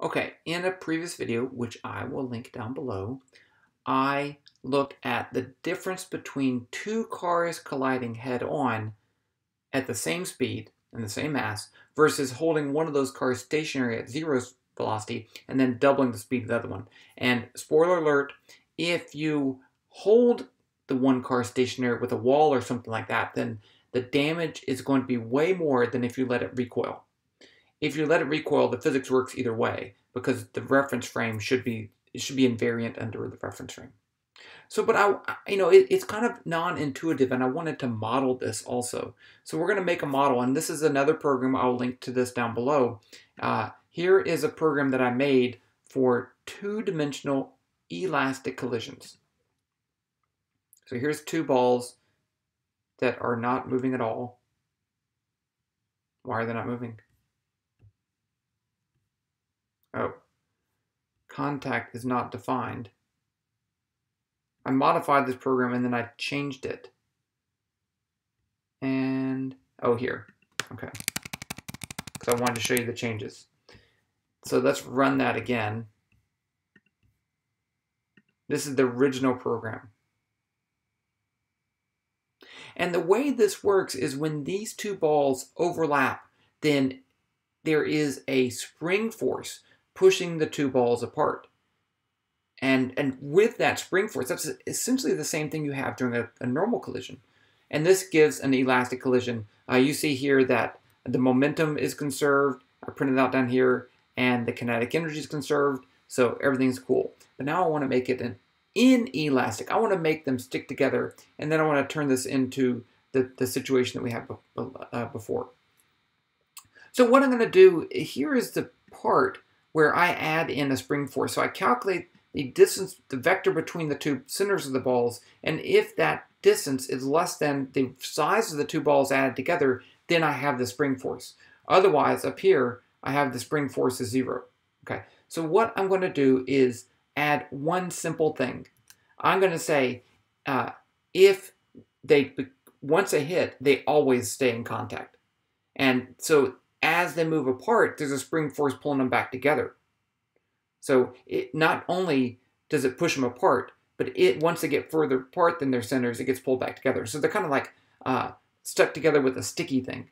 Okay, in a previous video, which I will link down below, I looked at the difference between two cars colliding head on at the same speed and the same mass versus holding one of those cars stationary at zero velocity and then doubling the speed of the other one. And spoiler alert, if you hold the one car stationary with a wall or something like that, then the damage is going to be way more than if you let it recoil. If you let it recoil, the physics works either way because the reference frame should be it should be invariant under the reference frame. So, but I, you know, it, it's kind of non-intuitive, and I wanted to model this also. So we're going to make a model, and this is another program. I'll link to this down below. Uh, here is a program that I made for two-dimensional elastic collisions. So here's two balls that are not moving at all. Why are they not moving? Oh, contact is not defined. I modified this program and then I changed it. And, oh, here. Okay. Because I wanted to show you the changes. So let's run that again. This is the original program. And the way this works is when these two balls overlap, then there is a spring force pushing the two balls apart. And, and with that spring force, that's essentially the same thing you have during a, a normal collision. And this gives an elastic collision. Uh, you see here that the momentum is conserved. I printed out down here, and the kinetic energy is conserved. So everything's cool. But now I want to make it an inelastic. I want to make them stick together, and then I want to turn this into the, the situation that we had uh, before. So what I'm going to do, here is the part where I add in a spring force. So I calculate the distance, the vector between the two centers of the balls, and if that distance is less than the size of the two balls added together, then I have the spring force. Otherwise, up here, I have the spring force is zero. Okay, so what I'm going to do is add one simple thing. I'm going to say uh, if they, once they hit, they always stay in contact. And so as they move apart, there's a spring force pulling them back together. So it not only does it push them apart, but it once they get further apart than their centers, it gets pulled back together. So they're kind of like uh, stuck together with a sticky thing.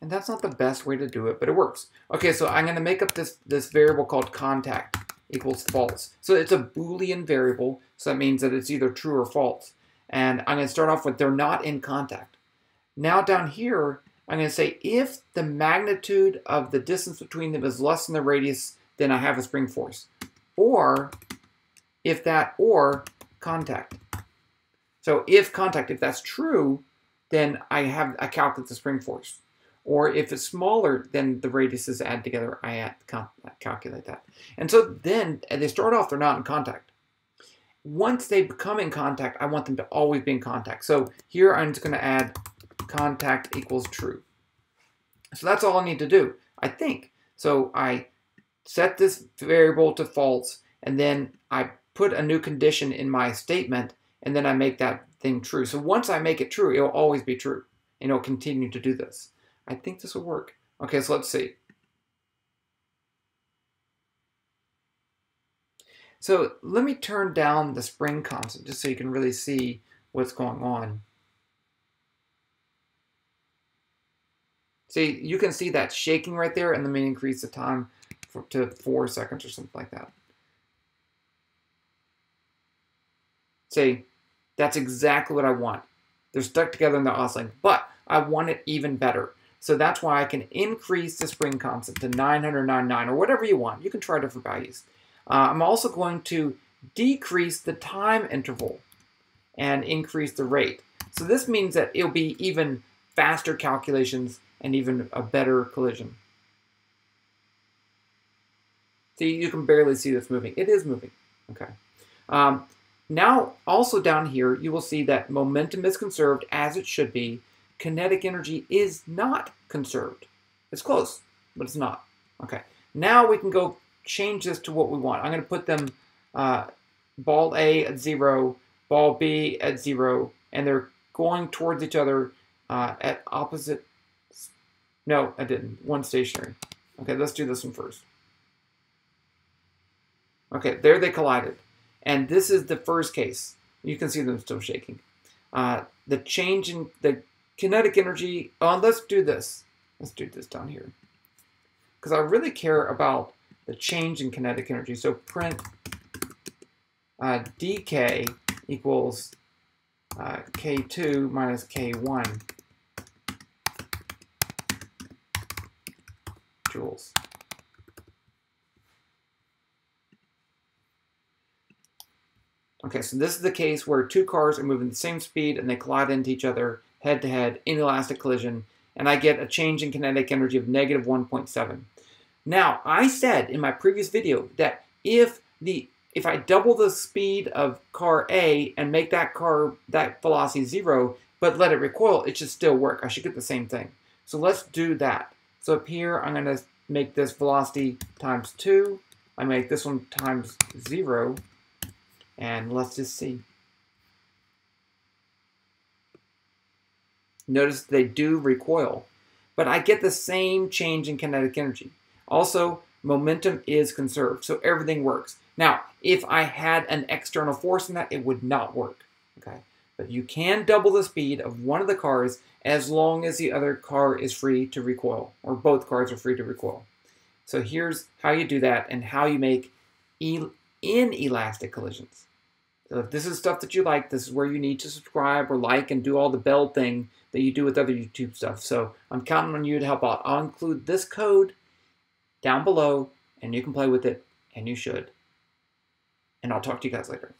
And that's not the best way to do it, but it works. Okay, so I'm going to make up this, this variable called contact equals false. So it's a Boolean variable, so that means that it's either true or false. And I'm going to start off with they're not in contact. Now down here, I'm going to say if the magnitude of the distance between them is less than the radius, then I have a spring force. Or if that, or contact. So if contact, if that's true, then I have I calculate the spring force. Or if it's smaller than the radiuses add together, I add, calculate that. And so then they start off, they're not in contact. Once they become in contact, I want them to always be in contact. So here I'm just going to add contact equals true. So that's all I need to do, I think. So I set this variable to false, and then I put a new condition in my statement, and then I make that thing true. So once I make it true, it'll always be true, and it'll continue to do this. I think this will work. Okay, so let's see. So let me turn down the spring constant just so you can really see what's going on. See, you can see that shaking right there, and let me increase the time for, to four seconds or something like that. See, that's exactly what I want. They're stuck together in the oscillating, but I want it even better. So that's why I can increase the spring constant to 999 or whatever you want. You can try different values. Uh, I'm also going to decrease the time interval and increase the rate. So this means that it'll be even faster calculations and even a better collision. See, you can barely see this moving. It is moving. Okay. Um, now, also down here, you will see that momentum is conserved as it should be. Kinetic energy is not conserved. It's close, but it's not. Okay. Now we can go change this to what we want. I'm going to put them uh, ball A at 0, ball B at 0, and they're going towards each other uh, at opposite no, I didn't. One stationary. Okay, let's do this one first. Okay, there they collided. And this is the first case. You can see them still shaking. Uh, the change in the kinetic energy. Oh, let's do this. Let's do this down here. Because I really care about the change in kinetic energy. So print uh, dk equals uh, k2 minus k1 Okay, so this is the case where two cars are moving the same speed and they collide into each other head to head, inelastic collision, and I get a change in kinetic energy of negative 1.7. Now, I said in my previous video that if the if I double the speed of car A and make that car that velocity zero, but let it recoil, it should still work. I should get the same thing. So let's do that. So up here, I'm going to make this velocity times 2. I make this one times 0. And let's just see. Notice they do recoil, but I get the same change in kinetic energy. Also, momentum is conserved, so everything works. Now, if I had an external force in that, it would not work. Okay, But you can double the speed of one of the cars as long as the other car is free to recoil, or both cars are free to recoil. So here's how you do that and how you make inelastic collisions. So if this is stuff that you like, this is where you need to subscribe or like and do all the bell thing that you do with other YouTube stuff. So I'm counting on you to help out. I'll include this code down below and you can play with it and you should. And I'll talk to you guys later.